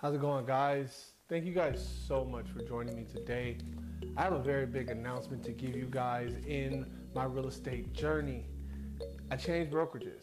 How's it going, guys? Thank you guys so much for joining me today. I have a very big announcement to give you guys in my real estate journey. I changed brokerages.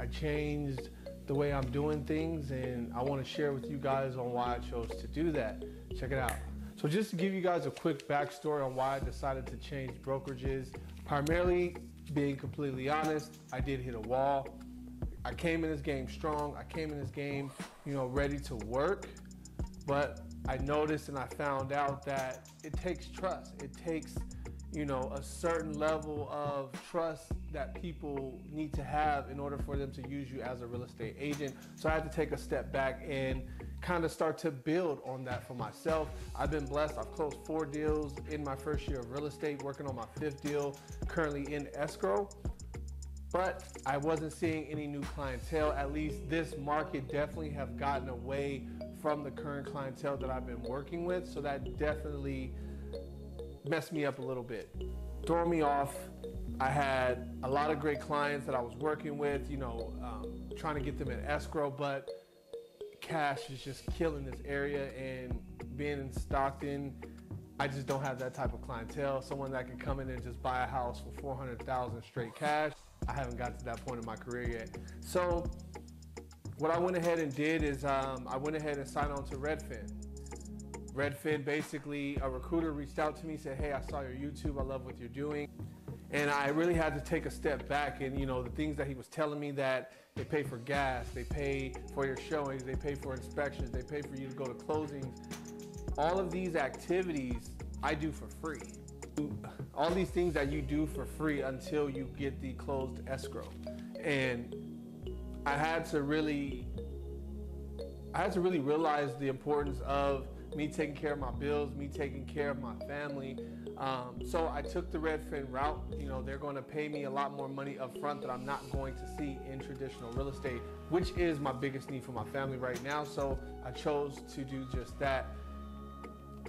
I changed the way I'm doing things, and I want to share with you guys on why I chose to do that. Check it out. So, just to give you guys a quick backstory on why I decided to change brokerages, primarily being completely honest, I did hit a wall. I came in this game strong. I came in this game, you know, ready to work. But I noticed and I found out that it takes trust. It takes, you know, a certain level of trust that people need to have in order for them to use you as a real estate agent. So I had to take a step back and kind of start to build on that for myself. I've been blessed. I've closed four deals in my first year of real estate, working on my fifth deal, currently in escrow but I wasn't seeing any new clientele. At least this market definitely have gotten away from the current clientele that I've been working with. So that definitely messed me up a little bit. Throwing me off. I had a lot of great clients that I was working with, you know, um, trying to get them in escrow, but cash is just killing this area. And being in Stockton, I just don't have that type of clientele. Someone that can come in and just buy a house for 400,000 straight cash. I haven't got to that point in my career yet. So what I went ahead and did is um, I went ahead and signed on to Redfin. Redfin basically, a recruiter reached out to me, said, hey, I saw your YouTube, I love what you're doing. And I really had to take a step back and, you know, the things that he was telling me that they pay for gas, they pay for your showings, they pay for inspections, they pay for you to go to closings. All of these activities I do for free all these things that you do for free until you get the closed escrow. And I had to really I had to really realize the importance of me taking care of my bills, me taking care of my family. Um, so I took the Redfin route. You know, they're going to pay me a lot more money up front that I'm not going to see in traditional real estate, which is my biggest need for my family right now. So I chose to do just that.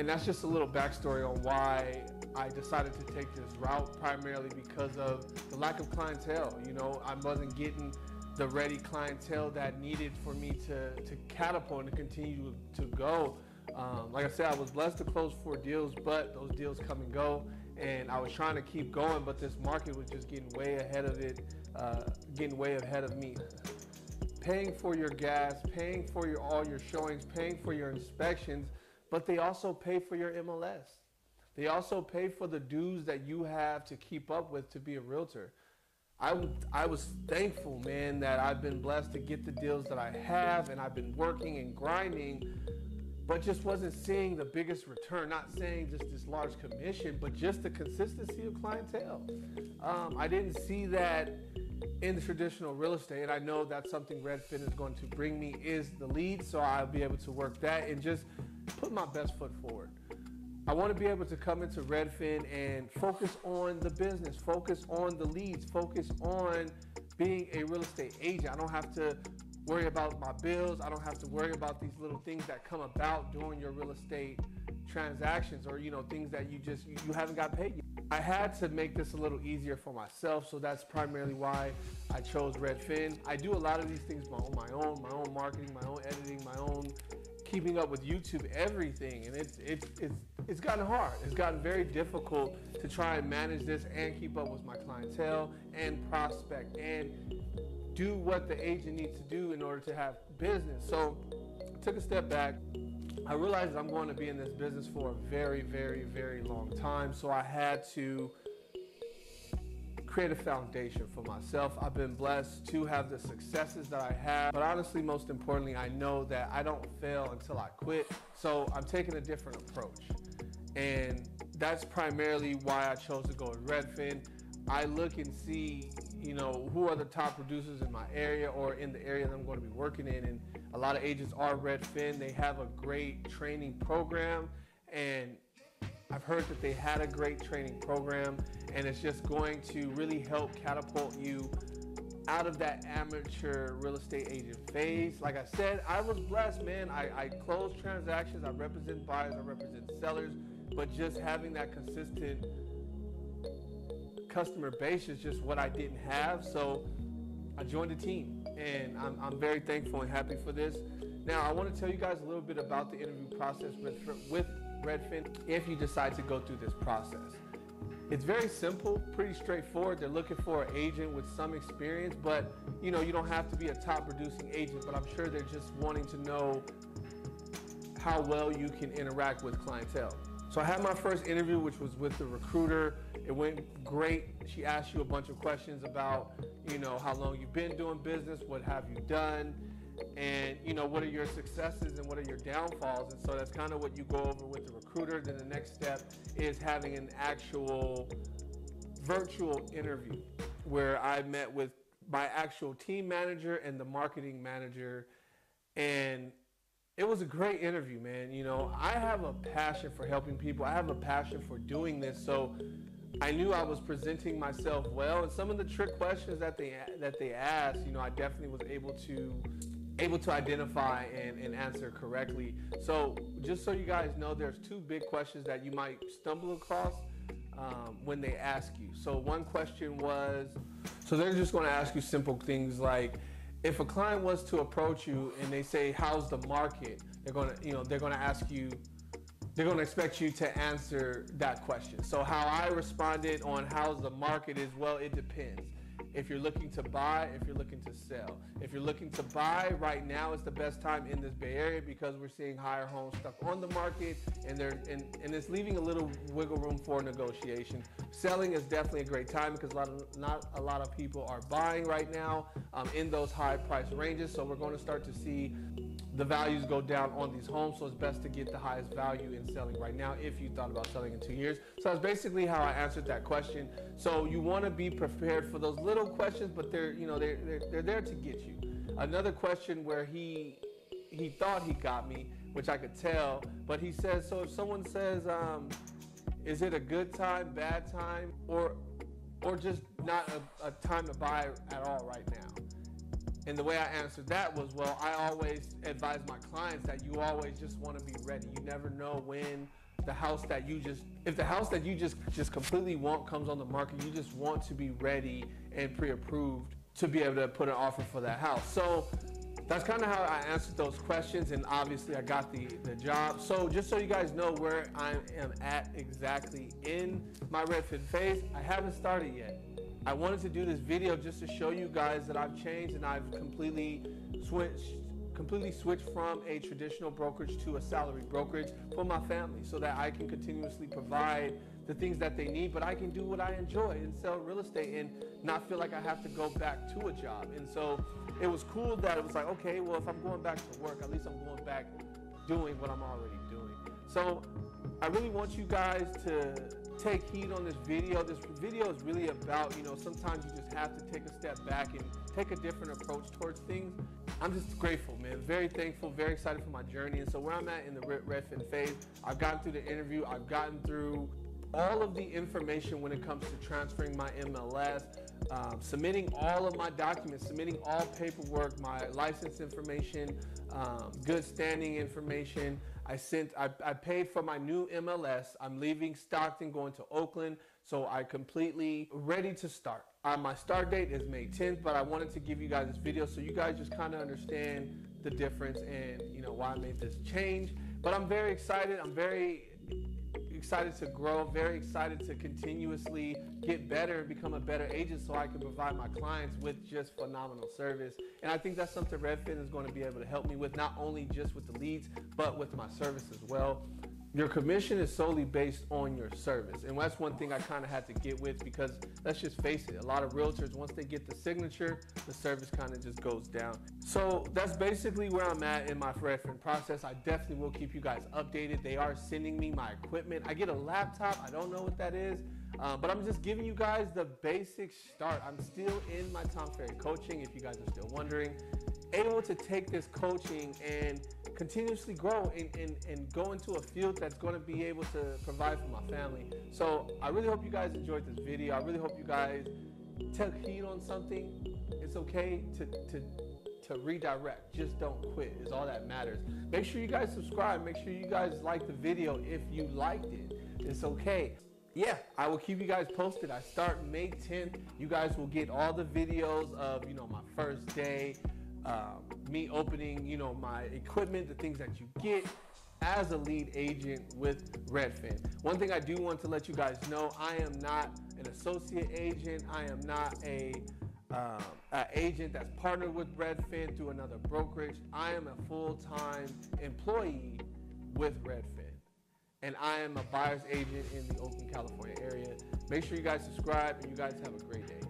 And that's just a little backstory on why I decided to take this route primarily because of the lack of clientele. You know, I wasn't getting the ready clientele that needed for me to, to catapult and continue to go. Um, like I said, I was blessed to close four deals, but those deals come and go. And I was trying to keep going, but this market was just getting way ahead of it, uh, getting way ahead of me. Paying for your gas, paying for your all your showings, paying for your inspections, but they also pay for your MLS. They also pay for the dues that you have to keep up with to be a realtor. I, I was thankful, man, that I've been blessed to get the deals that I have and I've been working and grinding, but just wasn't seeing the biggest return. Not saying just this large commission, but just the consistency of clientele. Um, I didn't see that in the traditional real estate, and I know that's something Redfin is going to bring me is the lead, so I'll be able to work that and just put my best foot forward. I want to be able to come into Redfin and focus on the business, focus on the leads, focus on being a real estate agent. I don't have to worry about my bills. I don't have to worry about these little things that come about during your real estate transactions or you know things that you just you, haven't got paid yet. I had to make this a little easier for myself, so that's primarily why I chose Redfin. I do a lot of these things on my own, my own marketing, my own editing, my own keeping up with YouTube, everything, and it's it's it's it's gotten hard. It's gotten very difficult to try and manage this and keep up with my clientele and prospect and do what the agent needs to do in order to have business. So I took a step back. I realized I'm going to be in this business for a very, very, very long time. So I had to create a foundation for myself. I've been blessed to have the successes that I have, but honestly, most importantly, I know that I don't fail until I quit. So I'm taking a different approach. And that's primarily why I chose to go with Redfin. I look and see, you know, who are the top producers in my area or in the area that I'm going to be working in. And a lot of agents are Redfin. They have a great training program. And I've heard that they had a great training program and it's just going to really help catapult you out of that amateur real estate agent phase. Like I said, I was blessed, man. I, I close transactions, I represent buyers, I represent sellers, but just having that consistent customer base is just what I didn't have. So I joined the team and I'm, I'm very thankful and happy for this. Now, I want to tell you guys a little bit about the interview process with, with Redfin if you decide to go through this process. It's very simple, pretty straightforward. They're looking for an agent with some experience, but you know, you don't have to be a top producing agent, but I'm sure they're just wanting to know how well you can interact with clientele. So I had my first interview, which was with the recruiter. It went great. She asked you a bunch of questions about, you know, how long you've been doing business, what have you done, and you know, what are your successes and what are your downfalls. And so that's kind of what you go over with the recruiter. Then the next step is having an actual virtual interview where I met with my actual team manager and the marketing manager and it was a great interview, man. You know, I have a passion for helping people. I have a passion for doing this. So I knew I was presenting myself well, and some of the trick questions that they that they asked, you know, I definitely was able to able to identify and, and answer correctly. So just so you guys know, there's two big questions that you might stumble across um, when they ask you. So one question was, so they're just going to ask you simple things like if a client was to approach you and they say, "How's the market?" They're to, you know, they're to ask you, they're to expect you to answer that question. So how I responded on how's the market is, well, it depends if you're looking to buy, if you're looking to sell. If you're looking to buy, right now is the best time in this Bay Area because we're seeing higher homes stuck on the market and they and, and it's leaving a little wiggle room for negotiation. Selling is definitely a great time because a lot of not a lot of people are buying right now um, in those high price ranges. So we're going to start to see the values go down on these homes. So it's best to get the highest value in selling right now if you thought about selling in two years. So that's basically how I answered that question. So you want to be prepared for those little questions, but they're you know they're, they're they're there to get you. Another question where he he thought he got me, which I could tell, but he says so if someone says um, is it a good time, bad time, or or just not a, a time to buy at all right now? And the way I answered that was, well, I always advise my clients that you always just want to be ready. You never know when the house that you just if the house that you just just completely want comes on the market, you just want to be ready and pre-approved to be able to put an offer for that house. So that's kind of how I answered those questions, and obviously I got the, the job. So just so you guys know where I am at exactly in my Redfin phase, I haven't started yet. I wanted to do this video just to show you guys that I've changed and I've completely switched completely switched from a traditional brokerage to a salary brokerage for my family so that I can continuously provide the things that they need, but I can do what I enjoy and sell real estate and not feel like I have to go back to a job. And so it was cool that it was like, okay, well, if I'm going back to work, at least I'm going back doing what I'm already doing. So I really want you guys to take heed on this video. This video is really about, you know, sometimes you just have to take a step back and take a different approach towards things. I'm just grateful, man. Very thankful, very excited for my journey. And so where I'm at in the Redfin phase, I've gotten through the interview, I've gotten through all of the information when it comes to transferring my MLS, um, submitting all of my documents, submitting all paperwork, my license information, um, good standing information. I sent, I, I paid for my new MLS. I'm leaving Stockton, going to Oakland, so I completely ready to start. Uh, my start date is May 10th, but I wanted to give you guys this video so you guys just kind of understand the difference and you know why I made this change. But I'm very excited. I'm very excited to grow, very excited to continuously get better and become a better agent so I can provide my clients with just phenomenal service. And I think that's something Redfin is going to be able to help me with, not only just with the leads, but with my service as well your commission is solely based on your service. And that's one thing I kind of had to get with because let's just face it, a lot of realtors, once they get the signature, the service kind of just goes down. So that's basically where I'm at in my Redfin process. I definitely will keep you guys updated. They are sending me my equipment. I get a laptop. I don't know what that is. Uh, but I'm just giving you guys the basic start. I'm still in my Tom Ferry coaching, if you guys are still wondering. Able to take this coaching and continuously grow and, and, and go into a field that's going to be able to provide for my family. So I really hope you guys enjoyed this video. I really hope you guys took heed on something. It's okay to, to, to redirect. Just don't quit is all that matters. Make sure you guys subscribe. Make sure you guys like the video if you liked it. It's okay. Yeah, I will keep you guys posted. I start May 10th. You guys will get all the videos of, you know, my first day, um, me opening, you know, my equipment, the things that you get as a lead agent with Redfin. One thing I do want to let you guys know, I am not an associate agent. I am not a um, an agent that's partnered with Redfin through another brokerage. I am a full-time employee with Redfin, and I am a buyer's agent in the Oakland, California area. Make sure you guys subscribe, and you guys have a great day.